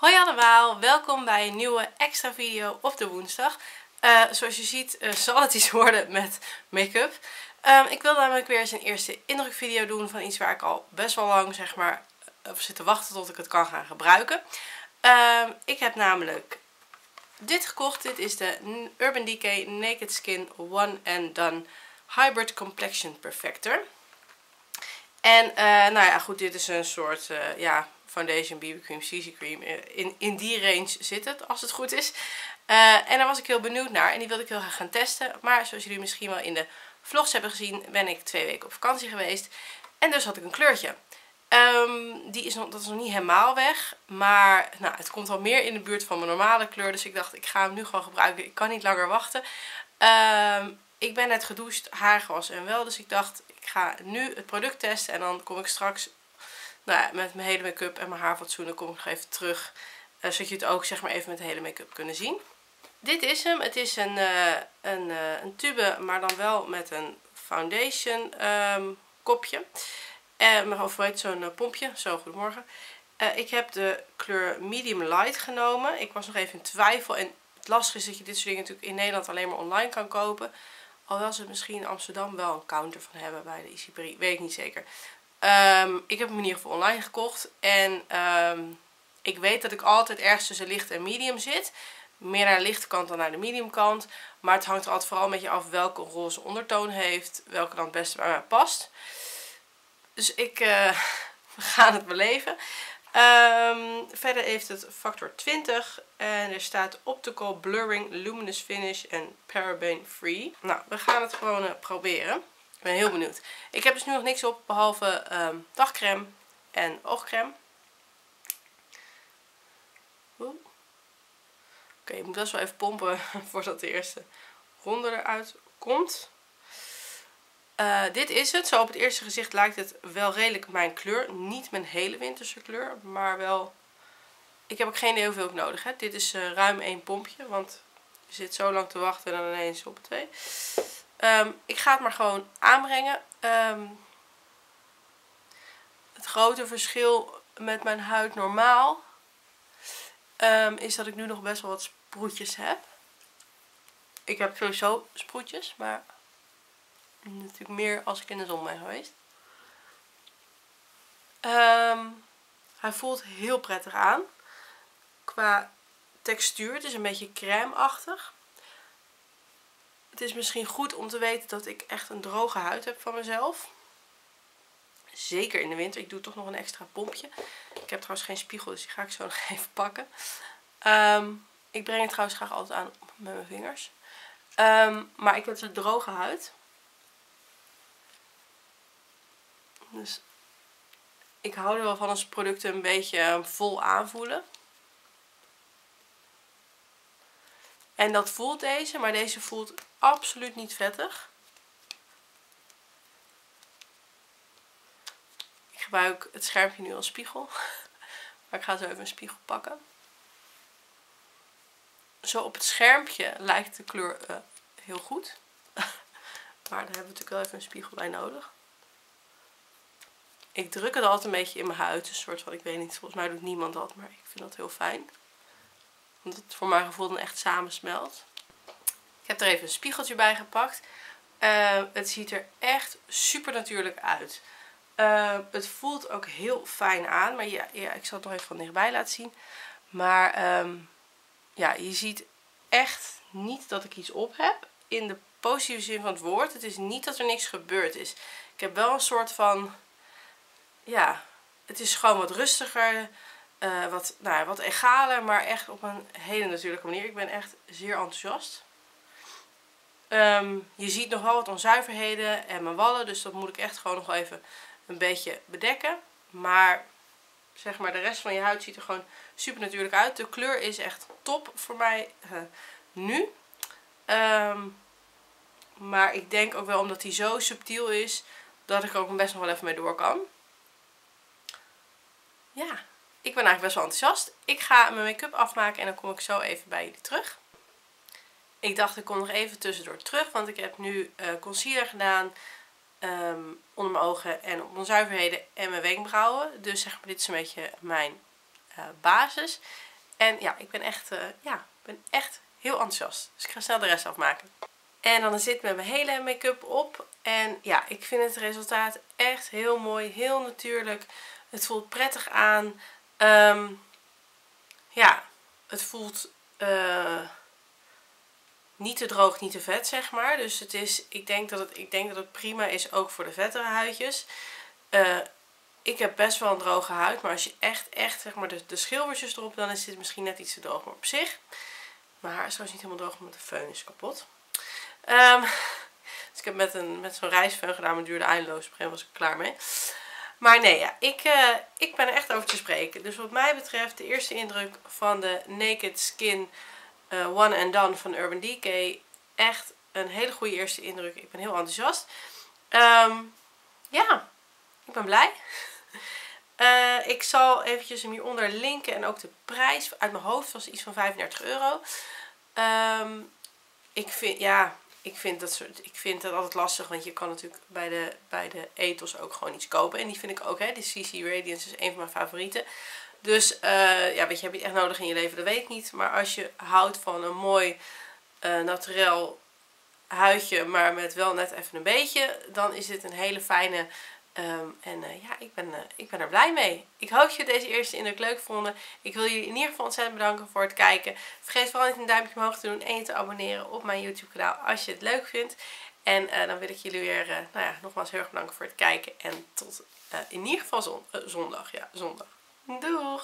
Hoi allemaal, welkom bij een nieuwe extra video op de woensdag. Uh, zoals je ziet uh, zal het iets worden met make-up. Um, ik wil namelijk weer eens een eerste indrukvideo doen van iets waar ik al best wel lang zeg maar op zit te wachten tot ik het kan gaan gebruiken. Um, ik heb namelijk dit gekocht. Dit is de Urban Decay Naked Skin One and Done Hybrid Complexion Perfector. En nou ja, goed, dit is een soort ja, foundation, BB cream, CC cream. Eh, in, in die range zit het, als het goed is. Uh, en daar was ik heel benieuwd naar en die wilde ik heel graag gaan testen. Maar zoals jullie misschien wel in de vlogs hebben gezien, ben ik twee weken op vakantie geweest. En dus had ik een kleurtje. Um, die is nog, dat is nog niet helemaal weg. Maar nou, het komt al meer in de buurt van mijn normale kleur. Dus ik dacht, ik ga hem nu gewoon gebruiken. Ik kan niet langer wachten. Um, ik ben net gedoucht, haar was en wel. Dus ik dacht, ik ga nu het product testen. En dan kom ik straks nou ja, met mijn hele make-up en mijn haarfatsoenen kom ik nog even terug. Uh, zodat je het ook zeg maar even met de hele make-up kunnen zien. Dit is hem. Het is een, uh, een, uh, een tube, maar dan wel met een foundation um, kopje. En, of heet zo'n pompje. Zo, goedemorgen. ik heb de kleur medium light genomen. Ik was nog even in twijfel. En het lastige is dat je dit soort dingen natuurlijk in Nederland alleen maar online kan kopen. Alhoewel ze misschien in Amsterdam wel een counter van hebben bij de Easy Weet ik niet zeker. Um, ik heb hem in ieder geval online gekocht. En um, ik weet dat ik altijd ergens tussen licht en medium zit. Meer naar de lichte kant dan naar de medium kant. Maar het hangt er altijd vooral met je af welke roze ondertoon heeft. Welke dan het beste bij mij past. Dus ik uh, we het beleven. Um, verder heeft het factor 20. En er staat optical blurring, luminous finish en paraben free. Nou, we gaan het gewoon uh, proberen. Ik ben heel benieuwd. Ik heb dus nu nog niks op behalve um, dagcreme en oogcreme. Oké, ik moet best wel even pompen voordat de eerste ronde eruit komt. Uh, dit is het. Zo op het eerste gezicht lijkt het wel redelijk mijn kleur. Niet mijn hele winterse kleur, maar wel... Ik heb ook geen idee hoeveel ik nodig heb. Dit is uh, ruim één pompje, want je zit zo lang te wachten en dan ineens op twee. Um, ik ga het maar gewoon aanbrengen. Um, het grote verschil met mijn huid normaal um, is dat ik nu nog best wel wat sproetjes heb. Ik heb sowieso sproetjes, maar natuurlijk meer als ik in de zon ben geweest. hij voelt heel prettig aan. Qua textuur, het is een beetje crème-achtig. Het is misschien goed om te weten dat ik echt een droge huid heb van mezelf. Zeker in de winter. Ik doe toch nog een extra pompje. Ik heb trouwens geen spiegel, dus die ga ik zo nog even pakken. Ehm, ik breng het trouwens graag altijd aan met mijn vingers. Ehm, maar ik heb dus een droge huid. Dus ik hou er wel van als producten een beetje vol aanvoelen. En dat voelt deze, maar deze voelt absoluut niet vettig. Ik gebruik het schermpje nu als spiegel. Maar ik ga zo even een spiegel pakken. Zo op het schermpje lijkt de kleur uh, heel goed. maar daar hebben we natuurlijk wel even een spiegel bij nodig. Ik druk het altijd een beetje in mijn huid. Een soort van, ik weet niet, volgens mij doet niemand dat. Maar ik vind dat heel fijn. Omdat het voor mijn gevoel dan echt samensmelt. Ik heb er even een spiegeltje bij gepakt. Uh, het ziet er echt super natuurlijk uit. Uh, het voelt ook heel fijn aan. Maar ja, ik zal het nog even van dichtbij laten zien. Maar um, ja, je ziet echt niet dat ik iets op heb. In de positieve zin van het woord. Het is niet dat er niks gebeurd is. Ik heb wel een soort van... Ja, het is gewoon wat rustiger. Uh, wat, nou, wat egaler, maar echt op een hele natuurlijke manier. Ik ben echt zeer enthousiast. Um, je ziet nog wel wat onzuiverheden en mijn wallen. Dus dat moet ik echt gewoon nog even een beetje bedekken. Maar zeg maar de rest van je huid ziet er gewoon super natuurlijk uit. De kleur is echt top voor mij uh, nu. Um, maar ik denk ook wel omdat hij zo subtiel is. Dat ik er ook best nog wel even mee door kan. Ja, ik ben eigenlijk best wel enthousiast. Ik ga mijn make-up afmaken en dan kom ik zo even bij jullie terug. Ik dacht ik kom nog even tussendoor terug. Want ik heb nu uh, concealer gedaan. Um, onder mijn ogen en op mijn zuiverheden en mijn wenkbrauwen. Dus zeg maar dit is een beetje mijn basis. En ja, ik ben echt, ja, ben echt heel enthousiast. Dus ik ga snel de rest afmaken. En dan zit met mijn hele make-up op. En ja, ik vind het resultaat echt heel mooi. Heel natuurlijk. Het voelt prettig aan. Ehm, ja, het voelt uh, niet te droog, niet te vet, zeg maar. Dus het is, ik denk dat het, ik denk dat het prima is ook voor de vettere huidjes. Uh, ik heb best wel een droge huid, maar als je echt, echt, zeg maar, de, de erop, dan is dit misschien net iets te droog. Maar op zich, mijn haar is trouwens niet helemaal droog, omdat de föhn is kapot. Um, dus ik heb met, met zo'n reisfeun gedaan, maar duurde eindeloos. Op een gegeven moment was ik klaar mee. Maar nee, ja, ik, uh, ik ben er echt over te spreken. Dus wat mij betreft, de eerste indruk van de Naked Skin uh, One and Done van Urban Decay. Echt een hele goede eerste indruk. Ik ben heel enthousiast. Um, ja, ik ben blij. Uh, ik zal eventjes hem hieronder linken. En ook de prijs uit mijn hoofd was iets van 35 euro. Um, ik vind, ja, ik vind, dat soort, ik vind dat altijd lastig. Want je kan natuurlijk bij de, bij de ethos ook gewoon iets kopen. En die vind ik ook, hè. Die CC Radiance is een van mijn favorieten. Dus uh, ja, weet je, heb je het echt nodig in je leven? Dat weet ik niet. Maar als je houdt van een mooi uh, naturel huidje, maar met wel net even een beetje, dan is dit een hele fijne Um, en uh, ja, ik ben, uh, ik ben er blij mee. Ik hoop dat jullie deze eerste indruk leuk vonden. Ik wil jullie in ieder geval ontzettend bedanken voor het kijken. Vergeet vooral niet een duimpje omhoog te doen en je te abonneren op mijn YouTube kanaal als je het leuk vindt. En uh, dan wil ik jullie weer, nou ja, nogmaals heel erg bedanken voor het kijken. En tot in ieder geval zon zondag. Ja, zondag. Doeg!